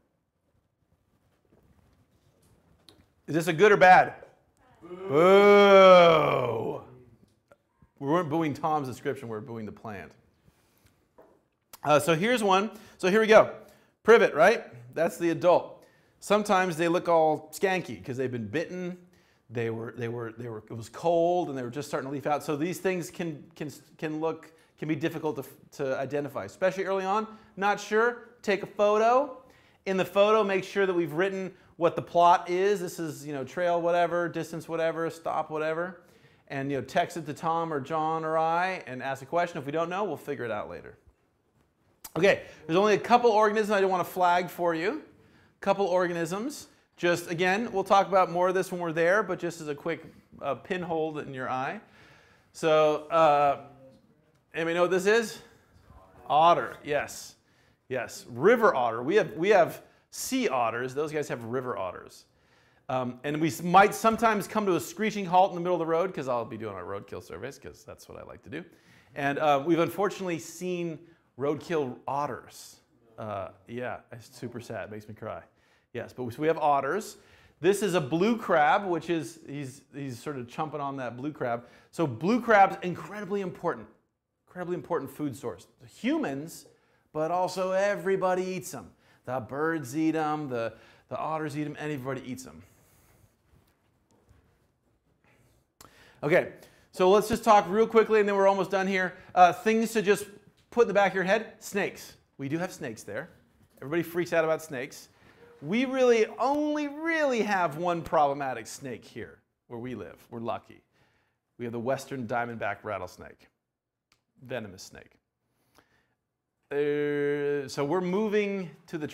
Is this a good or bad? Boo. Boo. We weren't booing Tom's description, we are booing the plant. Uh, so here's one. So here we go. Privet, right? That's the adult. Sometimes they look all skanky because they've been bitten. They were, they were, they were, it was cold and they were just starting to leaf out. So these things can, can, can look, can be difficult to, to identify, especially early on. Not sure, take a photo. In the photo, make sure that we've written what the plot is. This is, you know, trail whatever, distance whatever, stop whatever and you know, text it to Tom or John or I and ask a question. If we don't know, we'll figure it out later. Okay, there's only a couple organisms I don't want to flag for you. A couple organisms. Just again, we'll talk about more of this when we're there, but just as a quick uh, pinhole in your eye. So, uh, anybody know what this is? Otter. Yes, yes. River otter. We have we have sea otters. Those guys have river otters. Um, and we might sometimes come to a screeching halt in the middle of the road because I'll be doing our roadkill surveys because that's what I like to do. And uh, we've unfortunately seen roadkill otters. Uh, yeah, it's super sad. It makes me cry. Yes, but we have otters. This is a blue crab, which is, he's, he's sort of chumping on that blue crab. So blue crab's incredibly important, incredibly important food source. Humans, but also everybody eats them. The birds eat them, the, the otters eat them, everybody eats them. Okay, so let's just talk real quickly and then we're almost done here. Uh, things to just put in the back of your head snakes. We do have snakes there. Everybody freaks out about snakes. We really only really have one problematic snake here where we live. We're lucky. We have the western diamondback rattlesnake, venomous snake. Uh, so we're moving to the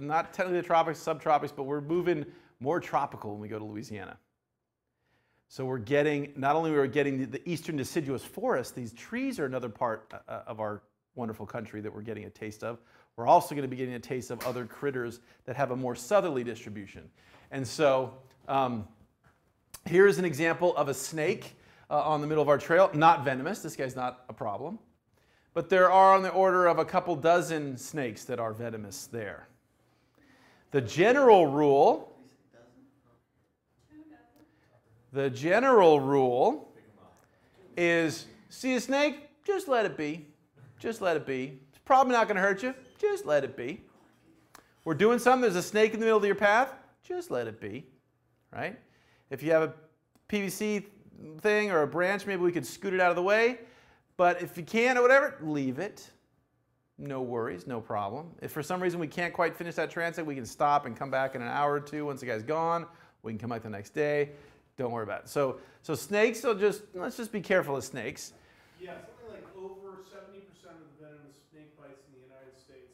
not technically the tropics, subtropics, but we're moving more tropical when we go to Louisiana. So we're getting not only are we getting the, eastern deciduous forest, these trees are another part uh, uh, of our wonderful country that we're getting a taste of. We're also going to be getting a taste of other critters that have a more southerly distribution. And so um, here's an example of a snake uh, on the middle of our trail, not venomous. This guy's not a problem. But there are on the order of a couple dozen snakes that are venomous there. The general rule the general rule is see a snake, just let it be. Just let it be. It's probably not going to hurt you. Just let it be. We're doing something, there's a snake in the middle of your path, just let it be. Right? If you have a PVC thing or a branch, maybe we could scoot it out of the way. But if you can't or whatever, leave it. No worries, no problem. If for some reason we can't quite finish that transect, we can stop and come back in an hour or two once the guy's gone. We can come back the next day. Don't worry about it. So, so snakes, will just let's just be careful of snakes. Yeah, something like over seventy percent of the venomous snake bites in the United States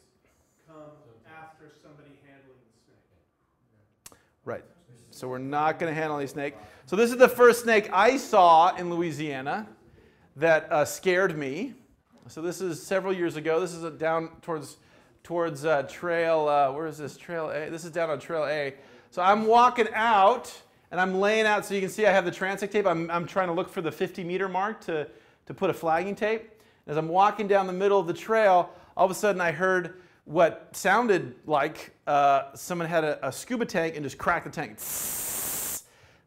come after somebody handling the snake. Right. So we're not going to handle any snake. So this is the first snake I saw in Louisiana that uh, scared me. So this is several years ago. This is down towards towards uh, Trail. Uh, where is this Trail A? This is down on Trail A. So I'm walking out and I'm laying out so you can see I have the transect tape. I'm, I'm trying to look for the 50 meter mark to, to put a flagging tape. As I'm walking down the middle of the trail, all of a sudden I heard what sounded like uh, someone had a, a, scuba tank and just cracked the tank. It's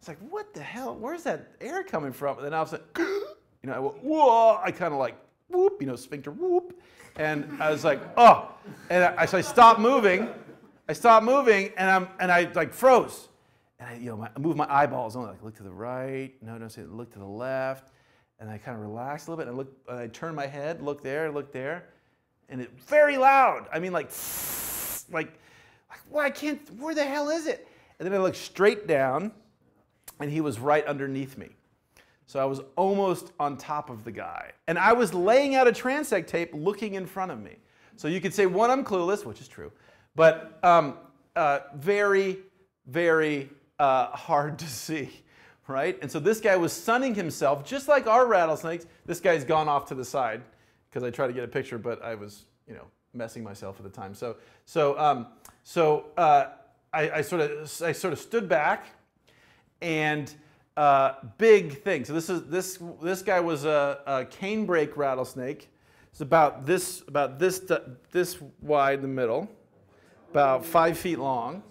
like, what the hell? Where's that air coming from? And then all of a sudden, *gasps* you know, I went, whoa, I kind of like, whoop, you know, sphincter, whoop. And I was like, oh. And I, so I stopped moving. I stopped moving and, I'm, and I like froze. And I, you know, I moved my eyeballs only, like look to the right, no, no, look to the left. And I kind of relaxed a little bit and, I looked, and I turned my head, look there, look there. And it very loud. I mean, like, *laughs* like, like, well, I can't, where the hell is it? And then I look straight down and he was right underneath me. So I was almost on top of the guy. And I was laying out a transect tape looking in front of me. So you could say, one, I'm clueless, which is true, but um, uh, very, very uh, hard to see, right? And so this guy was sunning himself, just like our rattlesnakes. This guy's gone off to the side because I tried to get a picture, but I was, you know, messing myself at the time. So, so, um, so uh, I, I, sort of, I sort of stood back, and uh, big thing. So this is this this guy was a, a canebrake rattlesnake. It's about this about this this wide in the middle, about five feet long.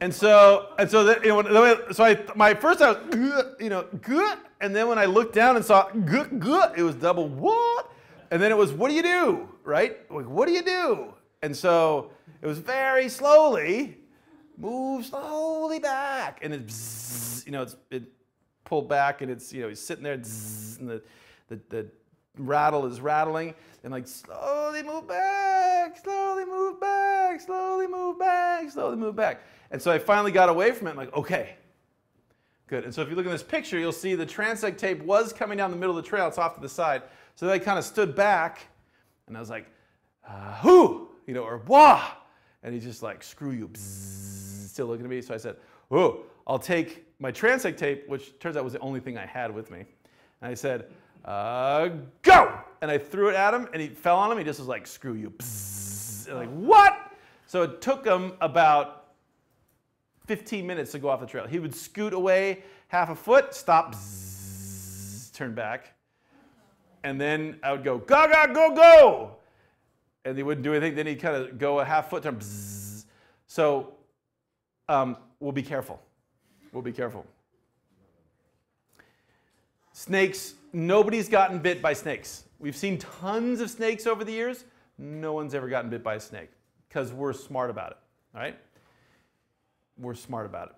And so, and so, that, you know, so I, my first I was, you know, good, and then when I looked down and saw good, good, it was double what, and then it was what do you do, right? Like what do you do? And so it was very slowly, move slowly back, and it, you know, it's, it pulled back, and it's, you know, he's sitting there, and the, the, the rattle is rattling, and like slowly move back, slowly move back, slowly move back, slowly move back. And so I finally got away from it. I'm like, okay, good. And so if you look at this picture, you'll see the transect tape was coming down the middle of the trail. It's off to the side. So then I kind of stood back, and I was like, uh, whoo, you know, or wah. And he's just like, screw you, Bzzz, still looking at me. So I said, oh, I'll take my transect tape, which turns out was the only thing I had with me. And I said, uh, go! And I threw it at him, and he fell on him. He just was like, screw you. Bzzz. Like, what? So it took him about 15 minutes to go off the trail. He would scoot away half a foot, stop, bzzz, turn back. And then I would go, go, go, go, go. And he wouldn't do anything. Then he'd kind of go a half foot, turn, bzzz. So um, we'll be careful. We'll be careful. Snakes, nobody's gotten bit by snakes. We've seen tons of snakes over the years. No one's ever gotten bit by a snake because we're smart about it, all right? We're smart about it.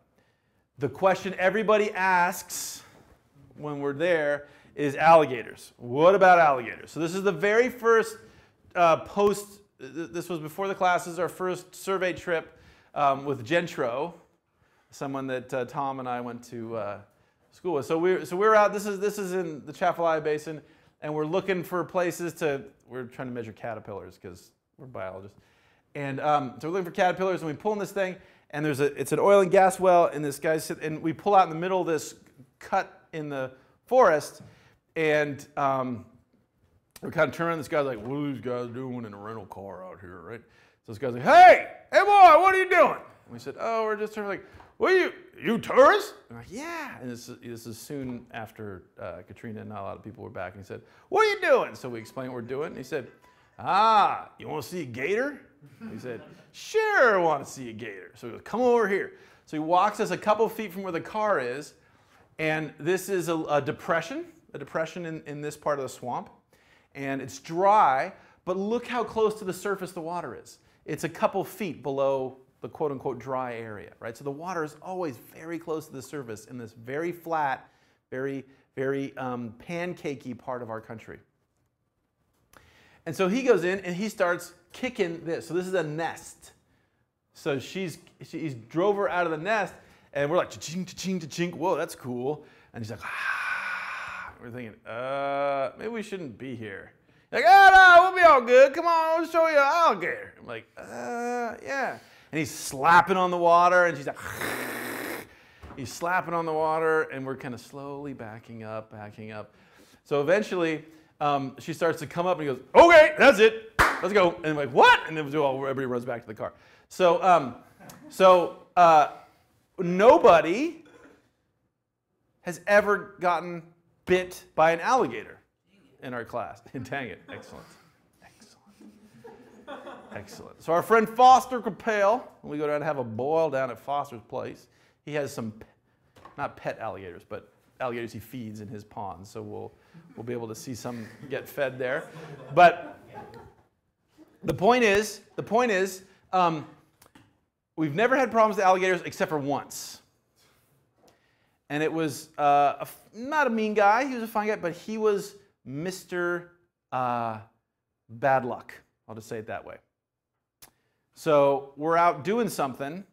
The question everybody asks when we're there is alligators. What about alligators? So this is the very first uh, post, this was before the classes, our first survey trip um, with Gentro, someone that uh, Tom and I went to uh, school with. So we're, so we're out, this is, this is in the Atchafalaya Basin, and we're looking for places to, we're trying to measure caterpillars because we're biologists. And um, so we're looking for caterpillars, and we pull in this thing, and there's a, it's an oil and gas well, and this sit- and we pull out in the middle of this cut in the forest, and um, we kind of turn around. This guy's like, "What are these guys doing in a rental car out here?" Right? So this guy's like, "Hey, hey, boy, what are you doing?" And we said, "Oh, we're just like, what are you, you tourists?" I'm like, "Yeah." And this, is- this is soon after uh, Katrina, and not a lot of people were back. And he said, "What are you doing?" So we explained what we're doing. And he said, "Ah, you want to see a gator?" He said, "Sure, I want to see a gator." So he goes, "Come over here." So he walks us a couple feet from where the car is, and this is a, a depression, a depression in, in this part of the swamp. And it's dry, but look how close to the surface the water is. It's a couple feet below the quote unquote dry area, right? So the water is always very close to the surface in this very flat, very, very um, pancakey part of our country. And so he goes in and he starts kicking this. So this is a nest. So she's she's drove her out of the nest, and we're like ching ching ching. Whoa, that's cool. And he's like, ah. We're thinking, uh, maybe we shouldn't be here. Like, oh no, we'll be all good. Come on, I'll show you alligator. I'm like, uh, yeah. And he's slapping on the water, and she's like, *laughs* he's slapping on the water, and we're kind of slowly backing up, backing up. So eventually, um, she starts to come up, and he goes, okay, that's it. Let's go. And I'm like, what? And then do all, everybody runs back to the car. So, um, so uh, nobody has ever gotten bit by an alligator in our class. *laughs* Dang it. Excellent. Excellent. Excellent. So our friend Foster Capel, we go down to have a boil down at Foster's place. He has some, not pet alligators, but alligators he feeds in his ponds. So we'll, we'll be able to see some get fed there. But the point is, the point is, um, we've never had problems with alligators except for once. And it was uh, a not a mean guy, he was a fine guy, but he was Mr. Uh, bad luck. I'll just say it that way. So we're out doing something,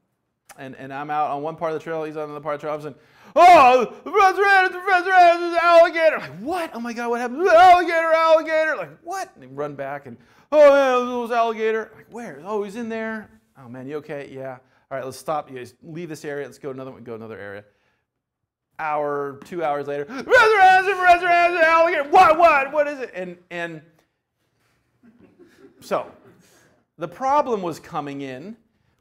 and, and I'm out on one part of the trail, he's on another part of the trail. Oh, the Professor Anderson, Professor Anderson, alligator. Like, what? Oh my God, what happened? Alligator, alligator. Like, what? And they run back and, oh yeah, it was alligator. Like, where? Oh, he's in there. Oh man, you okay? Yeah. All right, let's stop. You guys leave this area. Let's go another one. Go another area. Hour, two hours later, Professor Anderson, Professor Anderson, alligator. What? What? What is it? And and so the problem was coming in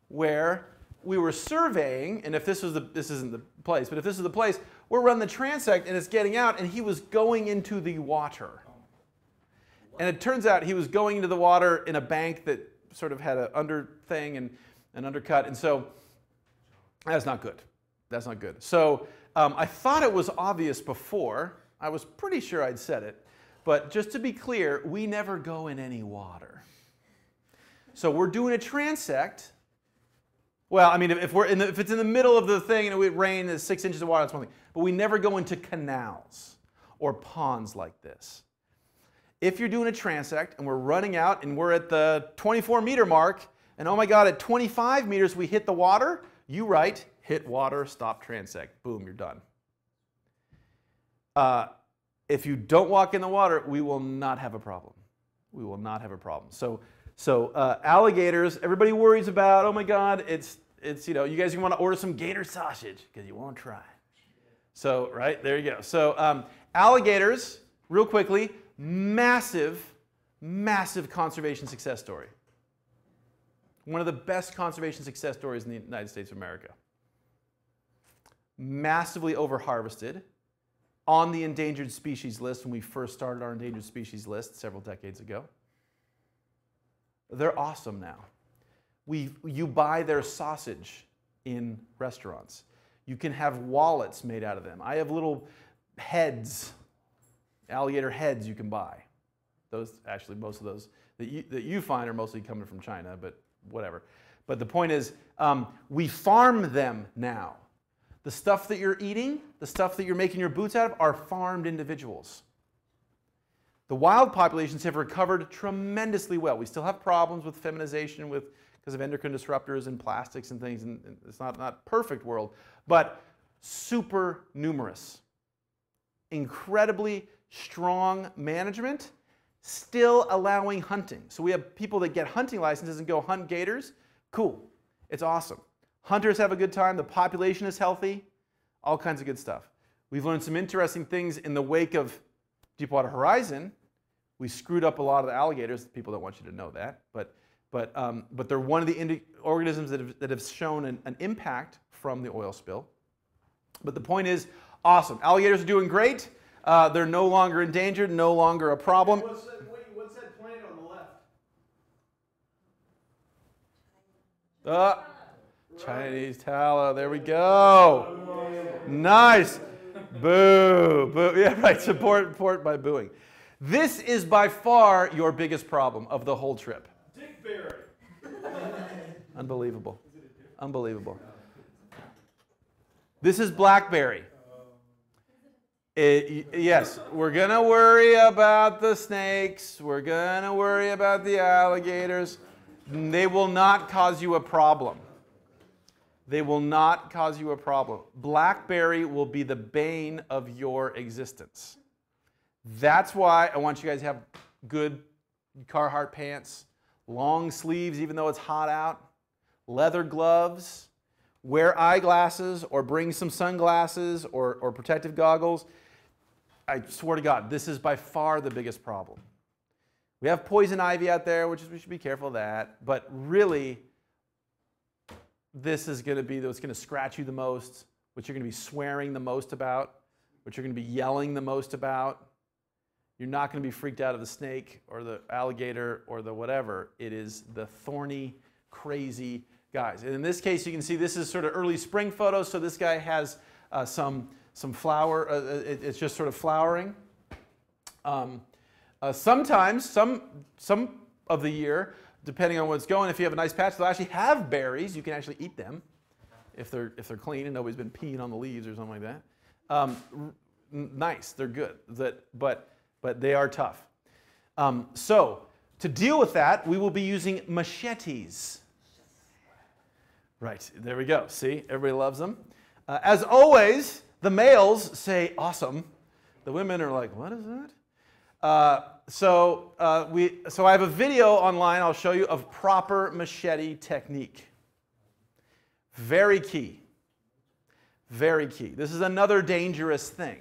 where we were surveying, and if this was the this isn't the place, but if this is the place, we're running the transect and it's getting out, and he was going into the water. And it turns out he was going into the water in a bank that sort of had an under thing and an undercut, and so that's not good. That's not good. So um, I thought it was obvious before. I was pretty sure I'd said it, but just to be clear, we never go in any water. So we're doing a transect. Well, I mean, if, we're in the, if it's in the middle of the thing and it would rain, there's six inches of water, that's one thing. But we never go into canals or ponds like this. If you're doing a transect and we're running out and we're at the 24 meter mark, and oh my God, at 25 meters we hit the water, you write, hit water, stop transect. Boom, you're done. Uh, if you don't walk in the water, we will not have a problem. We will not have a problem. So, so uh, alligators, everybody worries about. Oh my God, it's it's you know you guys you want to order some gator sausage because you want to try. So right there you go. So um, alligators, real quickly, massive, massive conservation success story. One of the best conservation success stories in the United States of America. Massively overharvested on the endangered species list when we first started our endangered species list several decades ago. They're awesome now. We, you buy their sausage in restaurants. You can have wallets made out of them. I have little heads, alligator heads you can buy. Those, actually, most of those that you, that you find are mostly coming from China, but whatever. But the point is, um, we farm them now. The stuff that you're eating, the stuff that you're making your boots out of, are farmed individuals. The wild populations have recovered tremendously well. We still have problems with feminization with because of endocrine disruptors and plastics and things, and it's not not perfect world, but super numerous. Incredibly strong management, still allowing hunting. So we have people that get hunting licenses and go hunt gators. Cool. It's awesome. Hunters have a good time, the population is healthy, all kinds of good stuff. We've learned some interesting things in the wake of Deepwater Horizon. We screwed up a lot of the alligators. People don't want you to know that, but but um, but they're one of the organisms that have, that have shown an, an impact from the oil spill. But the point is, awesome. Alligators are doing great. Uh, they're no longer endangered, no longer a problem. What's that, what's that plant on the left? Uh, Chinese tallow. There we go. Nice. Boo. Boo. *laughs* Yeah, right. Support, support by booing. This is by far your biggest problem of the whole trip. Dick Berry. *laughs* Unbelievable. Unbelievable. This is blackberry. Um, it, yes, we're going to worry about the snakes. We're going to worry about the alligators. They will not cause you a problem. They will not cause you a problem. Blackberry will be the bane of your existence. That's why I want you guys to have good Carhartt pants, long sleeves, even though it's hot out, leather gloves, wear eyeglasses or bring some sunglasses or, or protective goggles. I swear to God, this is by far the biggest problem. We have poison ivy out there, which is, we should be careful of that. But really, this is going to be what's going to scratch you the most, what you're going to be swearing the most about, what you're going to be yelling the most about. You're not going to be freaked out of the snake or the alligator or the whatever. It is the thorny, crazy guys. And in this case, you can see this is sort of early spring photos. So this guy has uh, some, some flower. Uh, uh it, it's just sort of flowering. Um, uh, sometimes, some, some of the year, depending on what's going, if you have a nice patch, they'll actually have berries. You can actually eat them if they're, if they're clean and nobody's been peeing on the leaves or something like that. Um, nice, they're good, that, but, but they are tough. Um, so, to deal with that, we will be using machetes. Right, there we go. See, everybody loves them. Uh, as always, the males say awesome. The women are like, what is that? Uh, so, uh, we, so I have a video online I'll show you of proper machete technique. Very key. Very key. This is another dangerous thing.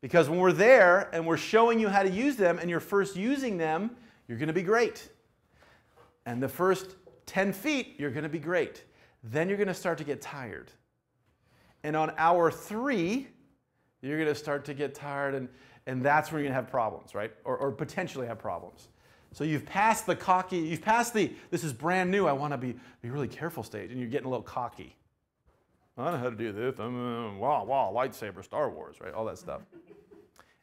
Because when we're there and we're showing you how to use them and you're first using them, you're going to be great. And the first 10 feet, you're going to be great. Then you're going to start to get tired. And on hour three, you're going to start to get tired and and that's where you're going to have problems, right? Or, or potentially have problems. So you've passed the cocky, you've passed the, this is brand new, I want to be, be really careful stage, and you're getting a little cocky. I know how to do this. I'm, uh, wow, wow, lightsaber, Star Wars, right? All that stuff.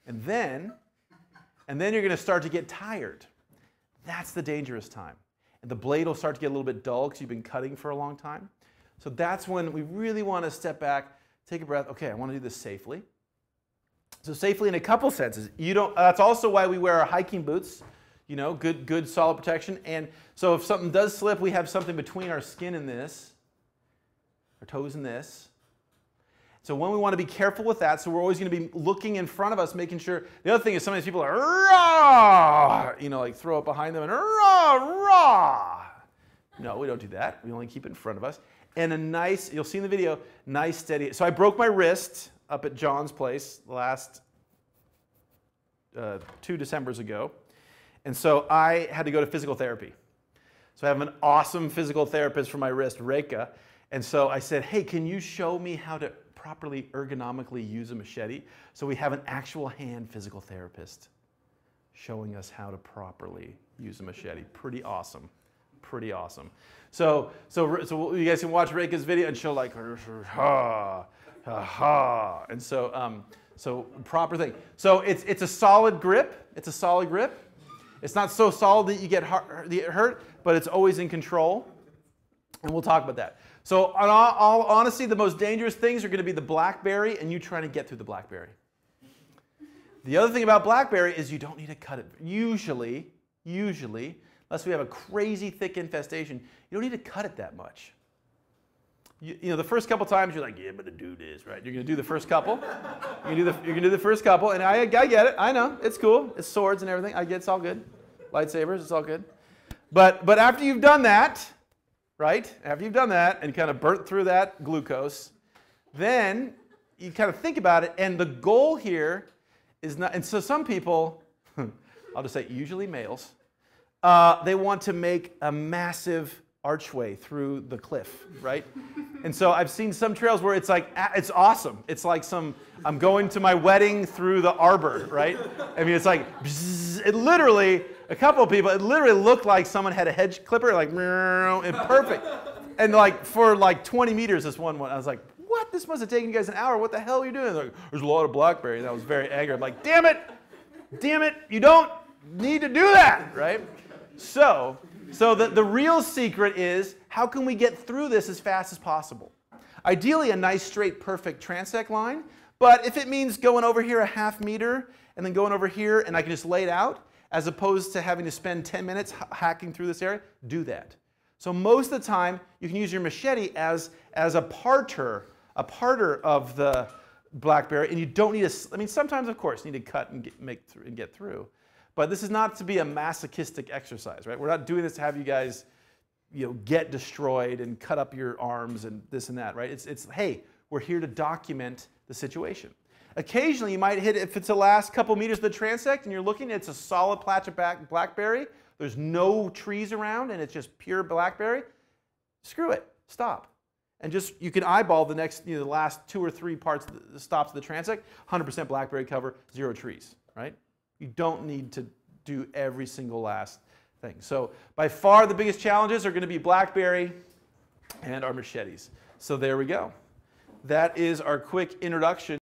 And then, and then you're going to start to get tired. That's the dangerous time. And the blade will start to get a little bit dull because you've been cutting for a long time. So that's when we really want to step back, take a breath. Okay, I want to do this safely. So safely in a couple senses. You don't. That's also why we wear our hiking boots. You know, good, good, solid protection. And so if something does slip, we have something between our skin and this, our toes in this. So when we want to be careful with that, so we're always going to be looking in front of us, making sure. The other thing is sometimes people are rah, you know, like throw it behind them and rah, rah. No, we don't do that. We only keep it in front of us. And a nice, you'll see in the video, nice steady. So I broke my wrist up at John's place last uh, two Decembers ago. And so I had to go to physical therapy. So I have an awesome physical therapist for my wrist, Reika. And so I said, hey, can you show me how to properly ergonomically use a machete? So we have an actual hand physical therapist showing us how to properly use a machete. Pretty awesome. Pretty awesome. So, so, so you guys can watch Reika's video and she'll like, ah, Aha. And so, um, so proper thing. So it's, it's a solid grip. It's a solid grip. It's not so solid that you get hurt, but it's always in control. And we'll talk about that. So, on all, all honesty, the most dangerous things are going to be the blackberry and you trying to get through the blackberry. The other thing about blackberry is you don't need to cut it. Usually, usually, unless we have a crazy thick infestation, you don't need to cut it that much. You, you know, the first couple times you're like, yeah, but to do this, right? You're gonna do the first couple. you're, gonna the, you're gonna do the first couple, and I, I get it. I know it's cool. It's swords and everything. I get it's all good. Lightsabers, it's all good. But but after you've done that, right? After you've done that and kind of burnt through that glucose, then you kind of think about it, and the goal here is not. And so some people, *laughs* I'll just say, usually males, uh, they want to make a massive archway through the cliff, right? *laughs* and so I've seen some trails where it's like, it's awesome. It's like some, I'm going to my wedding through the arbor, right? I mean, it's like, it literally, a couple of people, it literally looked like someone had a hedge clipper, like, and perfect. And like, for like 20 meters, this one went, I was like, what? This must have taken you guys an hour. What the hell are you doing? Like, There's a lot of blackberry. And I was very angry. I'm like, damn it, damn it, you don't need to do that, right? So, so the, the real secret is how can we get through this as fast as possible? Ideally, a nice, straight, perfect transect line. But if it means going over here a half meter and then going over here and I can just lay it out, as opposed to having to spend 10 minutes hacking through this area, do that. So most of the time, you can use your machete as, as a parter, a parter of the blackberry, and you don't need to, I mean, sometimes, of course, you need to cut and get, make through, and get through. But this is not to be a masochistic exercise, right? We're not doing this to have you guys, you know, get destroyed and cut up your arms and this and that, right? It's, it's hey, we're here to document the situation. Occasionally, you might hit, if it's the last couple meters of the transect and you're looking, it's a solid patch of blackberry, there's no trees around and it's just pure blackberry, screw it, stop. And just, you can eyeball the next, you know, the last two or three parts, the stops of the transect, 100% blackberry cover, zero trees, right? You don't need to do every single last thing. So by far the biggest challenges are going to be blackberry and our machetes. So there we go. That is our quick introduction.